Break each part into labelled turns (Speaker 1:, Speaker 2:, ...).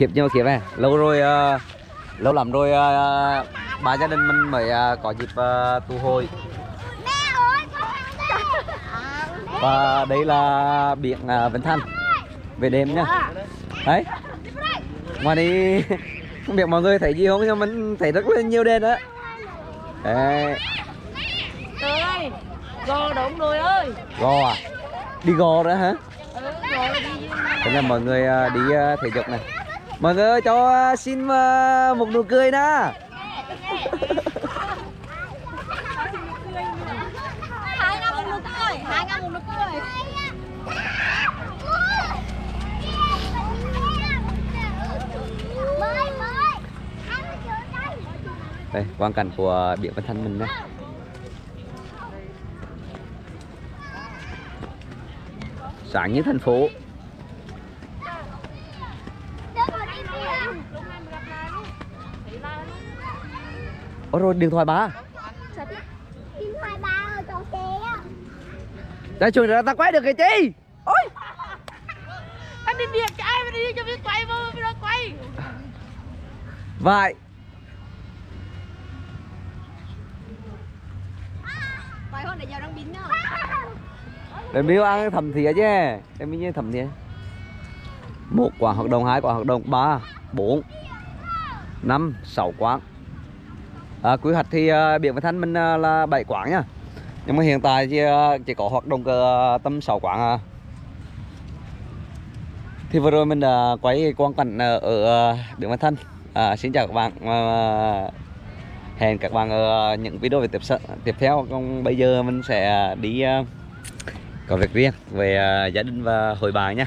Speaker 1: khiếp nhưng mà khiếp này lâu rồi ờ, lâu lắm rồi ờ, ba gia đình mình mới ờ, có dịp ờ, tụ hội. Và đây là biển ờ, Vĩnh Thanh. Về đêm nhá. Đấy. Ngoài đi không biết mọi người thấy gì không? Nhưng mình thấy rất là nhiều đèn đó đấy.
Speaker 2: Trời ơi, gò đụng người ơi.
Speaker 1: gò à? Đi gò đó hả?
Speaker 2: Ừ, gò đi.
Speaker 1: Thế là mọi người đi thể dục này mọi người cho à, xin à, một nụ cười nè
Speaker 2: hai nụ cười, hai nụ cười.
Speaker 1: đây quang cảnh của biển Văn Thanh mình đây sáng như thành phố Ôi rồi điện thoại ba ra trường ra ta quay được cái chi ôi.
Speaker 2: Anh đi việc cho ai mà đi cho biết quay mà biết quay.
Speaker 1: vậy.
Speaker 2: Quay hơn để giờ đang biến nhá.
Speaker 1: để miêu ăn thầm thìa chứ. Em miêu thầm thìa một quả hoạt động hai quả hoạt động ba bốn năm sáu quán à, quy hoạch thì à, biển Vân Thanh mình à, là bảy quán nha. Nhưng mà hiện tại thì à, chỉ có hoạt động cỡ tầm 6 quán à. thì vừa rồi mình đã quay quang cảnh à, ở à, biển Vân Thanh. À, xin chào các bạn à, hẹn các bạn ở những video về tiếp tiếp theo. Còn bây giờ mình sẽ đi à, có việc riêng về à, gia đình và hội bài nhé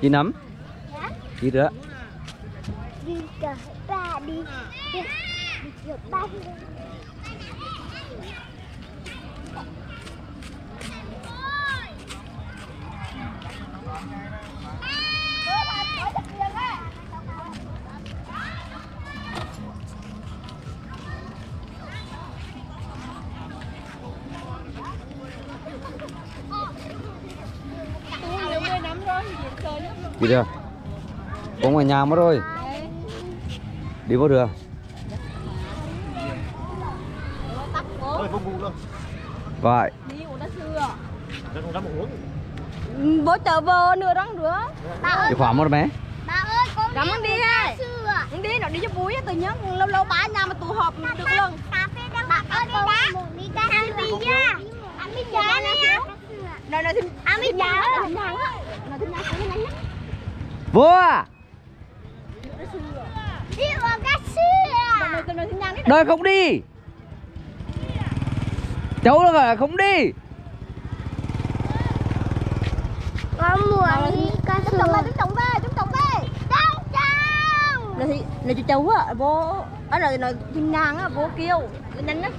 Speaker 1: Đi nắm. Đi nữa
Speaker 3: đi chở ba đi. Đi chở ba đi.
Speaker 2: Nhiều
Speaker 1: chị được. Có ngoài nhà mất rồi. Đi vô đường
Speaker 4: Ơi,
Speaker 1: vậy.
Speaker 2: Đi.
Speaker 4: Ra.
Speaker 2: Bố chờ vợ nữa răng nữa.
Speaker 3: ơi.
Speaker 1: Chị khóa một bé
Speaker 3: ba ơi con
Speaker 2: Cảm ơn đi ha.
Speaker 3: xưa
Speaker 2: Không đi, nó đi cho vui á, tự nhiên lâu lâu ba nhà mà tụ họp được lần.
Speaker 3: cà phê đang ba ơi đi đá đi đá ăn pizza ăn pizza này nhá
Speaker 2: Rồi rồi thì
Speaker 3: ăn
Speaker 1: vô
Speaker 3: đi uống cà sữa
Speaker 2: Rồi rồi thì nhang đấy.
Speaker 1: đời không đi cháu là không đi
Speaker 3: con muốn đi cà
Speaker 2: Chúng chồng
Speaker 3: sữa
Speaker 2: chúng chồng về, chúng chồng về.
Speaker 3: trong trong
Speaker 2: thì là chú cháu á, bố. anh rồi là thì nàng á, bố kêu. Nhanh á.